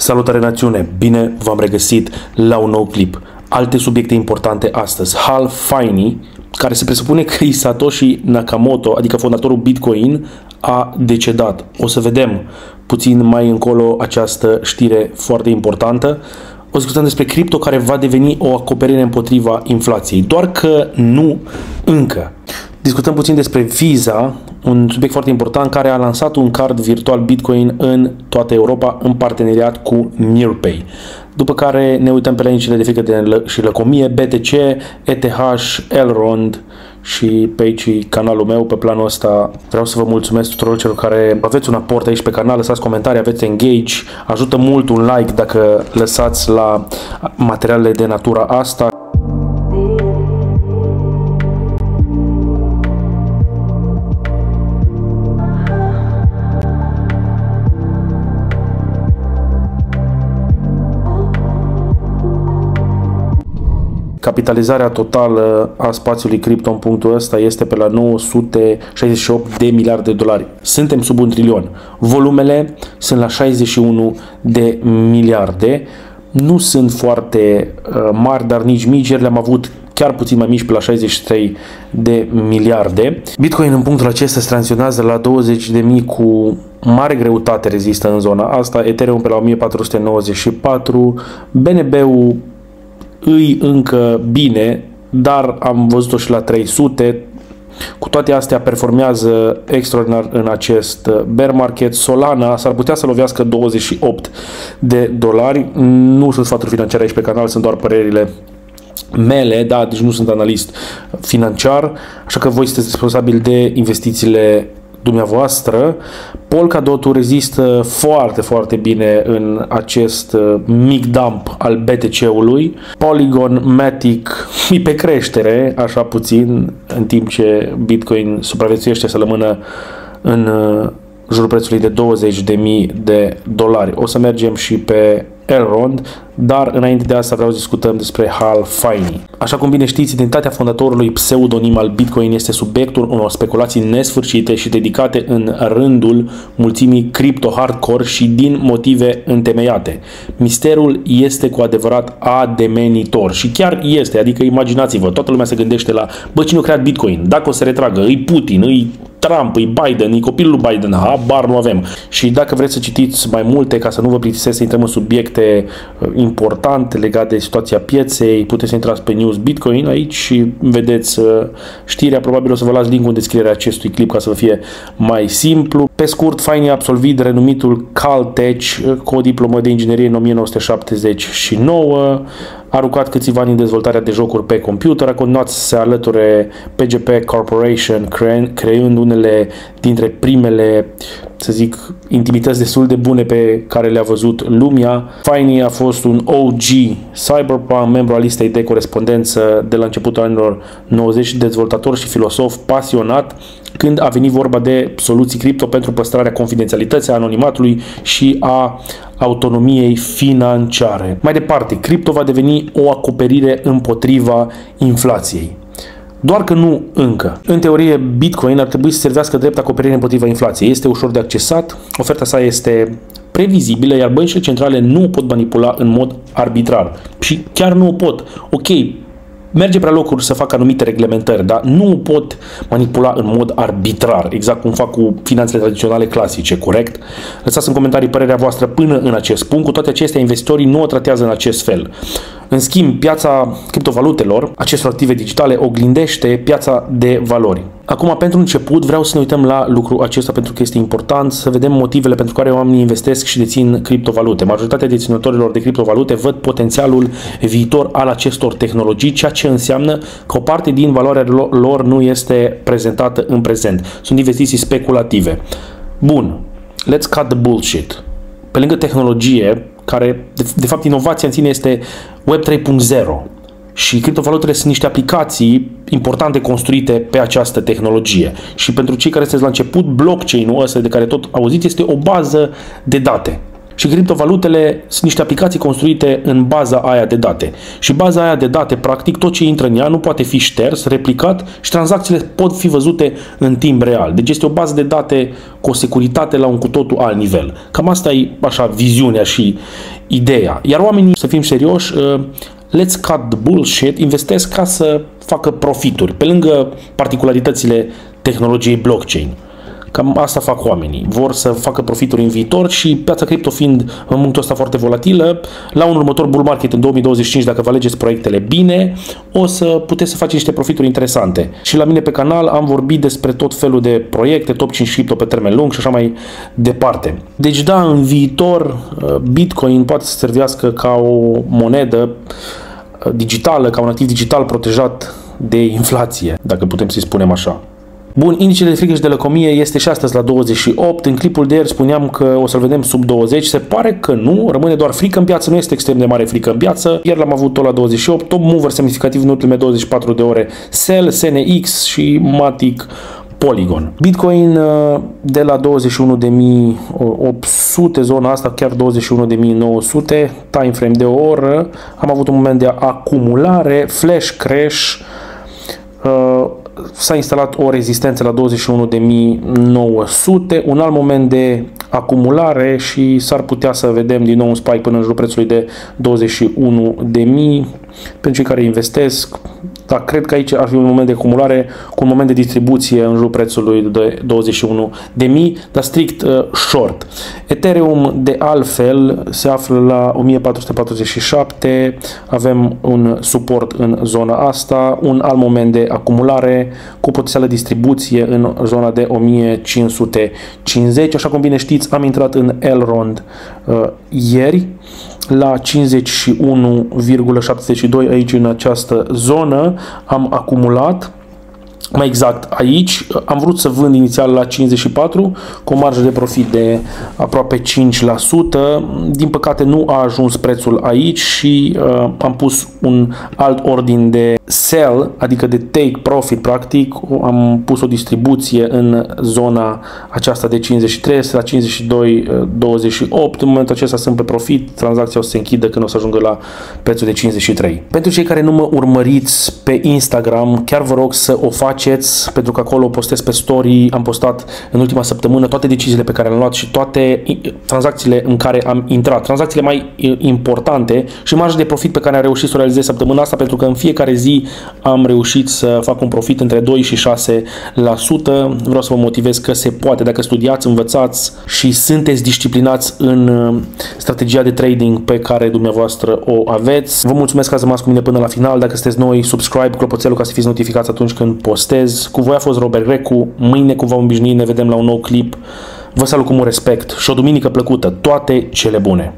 Salutare națiune! Bine v-am regăsit la un nou clip. Alte subiecte importante astăzi. Hal Finney, care se presupune că e Satoshi Nakamoto, adică fondatorul Bitcoin, a decedat. O să vedem puțin mai încolo această știre foarte importantă. O să discutăm despre cripto care va deveni o acoperire împotriva inflației. Doar că nu încă. Discutăm puțin despre Visa, un subiect foarte important care a lansat un card virtual Bitcoin în toată Europa în parteneriat cu Nearpay. După care ne uităm pe la indicele de frică de lă- și lăcomie, BTC, ETH, Elrond și pe aici canalul meu pe planul ăsta. Vreau să vă mulțumesc tuturor celor care aveți un aport aici pe canal, lăsați comentarii, aveți engage, ajută mult un like dacă lăsați la materialele de natura asta. Capitalizarea totală a spațiului cripto în punctul ăsta este pe la 968 de miliarde de dolari. Suntem sub un trilion. Volumele sunt la 61 de miliarde. Nu sunt foarte uh, mari, dar nici mici. Ieri le-am avut chiar puțin mai mici pe la 63 de miliarde. Bitcoin în punctul acesta se tranzionează la 20.000 cu mare greutate rezistă în zona asta, Ethereum pe la 1494, BNB-ul îi încă bine, dar am văzut-o și la 300. Cu toate astea performează extraordinar în acest bear market. Solana s-ar putea să lovească 28 de dolari. Nu sunt sfaturi financiare aici pe canal, sunt doar părerile mele, da, deci nu sunt analist financiar, așa că voi sunteți responsabili de investițiile dumneavoastră. Polkadot-ul rezistă foarte, foarte bine în acest mic dump al BTC-ului. Polygon, Matic e pe creștere, așa puțin, în timp ce Bitcoin supraviețuiește să rămână în jurul prețului de 20.000 de dolari. O să mergem și pe Elrond, dar înainte de asta vreau să discutăm despre Hal Finney. Așa cum bine știți, identitatea fondatorului pseudonim al Bitcoin este subiectul unor speculații nesfârșite și dedicate în rândul mulțimii cripto hardcore și din motive întemeiate. Misterul este cu adevărat ademenitor și chiar este, adică imaginați-vă, toată lumea se gândește la, bă, cine a creat Bitcoin? Dacă o să retragă, îi Putin, îi Trump, e Biden, e copilul lui Biden, habar nu avem. Și dacă vreți să citiți mai multe, ca să nu vă plictisesc să intrăm în subiecte uh, importante legate de situația pieței, puteți să intrați pe News Bitcoin aici și vedeți uh, știrea, probabil o să vă las linkul în descrierea acestui clip ca să vă fie mai simplu. Pe scurt, Faini a absolvit renumitul Caltech uh, cu o diplomă de inginerie în 1979, a aruncat câțiva ani în dezvoltarea de jocuri pe computer, a continuat să se alăture PGP Corporation, creând unele dintre primele, să zic, intimități destul de bune pe care le-a văzut lumea. Faini a fost un OG cyberpunk, membru al listei de corespondență de la începutul anilor 90, dezvoltator și filosof pasionat, când a venit vorba de soluții cripto pentru păstrarea confidențialității, a anonimatului și a autonomiei financiare. Mai departe, cripto va deveni o acoperire împotriva inflației. Doar că nu încă. În teorie, Bitcoin ar trebui să servească drept acoperire împotriva inflației. Este ușor de accesat, oferta sa este previzibilă, iar băncile centrale nu o pot manipula în mod arbitrar. Și chiar nu o pot. Ok, merge prea locuri să facă anumite reglementări, dar nu pot manipula în mod arbitrar, exact cum fac cu finanțele tradiționale clasice, corect? Lăsați în comentarii părerea voastră până în acest punct. Cu toate acestea, investitorii nu o tratează în acest fel. În schimb, piața criptovalutelor, acestor active digitale, oglindește piața de valori. Acum, pentru început, vreau să ne uităm la lucrul acesta pentru că este important să vedem motivele pentru care oamenii investesc și dețin criptovalute. Majoritatea deținătorilor de criptovalute văd potențialul viitor al acestor tehnologii, ceea ce înseamnă că o parte din valoarea lor nu este prezentată în prezent. Sunt investiții speculative. Bun, let's cut the bullshit. Pe lângă tehnologie, care de, de fapt inovația în sine este Web 3.0 și criptovalutele sunt niște aplicații importante construite pe această tehnologie. Și pentru cei care sunteți la început, blockchain-ul ăsta de care tot auziți este o bază de date. Și criptovalutele sunt niște aplicații construite în baza aia de date. Și baza aia de date, practic, tot ce intră în ea nu poate fi șters, replicat și tranzacțiile pot fi văzute în timp real. Deci este o bază de date cu o securitate la un cu totul alt nivel. Cam asta e așa viziunea și ideea. Iar oamenii, să fim serioși, uh, let's cut the bullshit, investesc ca să facă profituri, pe lângă particularitățile tehnologiei blockchain. Cam asta fac oamenii. Vor să facă profituri în viitor și piața cripto fiind în momentul ăsta foarte volatilă, la un următor bull market în 2025, dacă vă alegeți proiectele bine, o să puteți să faceți niște profituri interesante. Și la mine pe canal am vorbit despre tot felul de proiecte, top 5 cripto pe termen lung și așa mai departe. Deci da, în viitor uh, Bitcoin poate să servească ca o monedă uh, digitală, ca un activ digital protejat de inflație, dacă putem să-i spunem așa. Bun, indicele de frică și de lăcomie este și astăzi la 28. În clipul de ieri spuneam că o să-l vedem sub 20. Se pare că nu, rămâne doar frică în piață, nu este extrem de mare frică în piață. Ieri l-am avut tot la 28. Top mover semnificativ în ultimele 24 de ore. Sell, SNX și Matic Polygon. Bitcoin uh, de la 21.800, zona asta chiar 21.900, time frame de o oră, am avut un moment de acumulare, flash crash, uh, s-a instalat o rezistență la 21.900, un alt moment de acumulare și s-ar putea să vedem din nou un spike până în jurul prețului de 21.000 pentru cei care investesc, dar cred că aici ar fi un moment de acumulare cu un moment de distribuție în jurul prețului de 21 de mii, dar strict uh, short. Ethereum de altfel se află la 1447, avem un suport în zona asta, un alt moment de acumulare cu potențială distribuție în zona de 1550. Așa cum bine știți, am intrat în Elrond uh, ieri la 51,72 aici în această zonă. Am acumulat mai exact aici am vrut să vând inițial la 54 cu o marjă de profit de aproape 5%. Din păcate nu a ajuns prețul aici și uh, am pus un alt ordin de sell, adică de take profit practic. Am pus o distribuție în zona aceasta de 53 la 52 28. În momentul acesta sunt pe profit, tranzacția o să se închidă când o să ajungă la prețul de 53. Pentru cei care nu mă urmăriți pe Instagram, chiar vă rog să o faceți faceți, pentru că acolo postez pe story, am postat în ultima săptămână toate deciziile pe care le-am luat și toate tranzacțiile în care am intrat, tranzacțiile mai importante și marja de profit pe care am reușit să o realizez săptămâna asta, pentru că în fiecare zi am reușit să fac un profit între 2 și 6%. Vreau să vă motivez că se poate, dacă studiați, învățați și sunteți disciplinați în uh, strategia de trading pe care dumneavoastră o aveți. Vă mulțumesc că ați rămas cu mine până la final. Dacă sunteți noi, subscribe clopoțelul ca să fiți notificați atunci când post postez. Cu voi a fost Robert Recu. Mâine cu vom obișnui ne vedem la un nou clip. Vă salut cu mult respect și o duminică plăcută. Toate cele bune!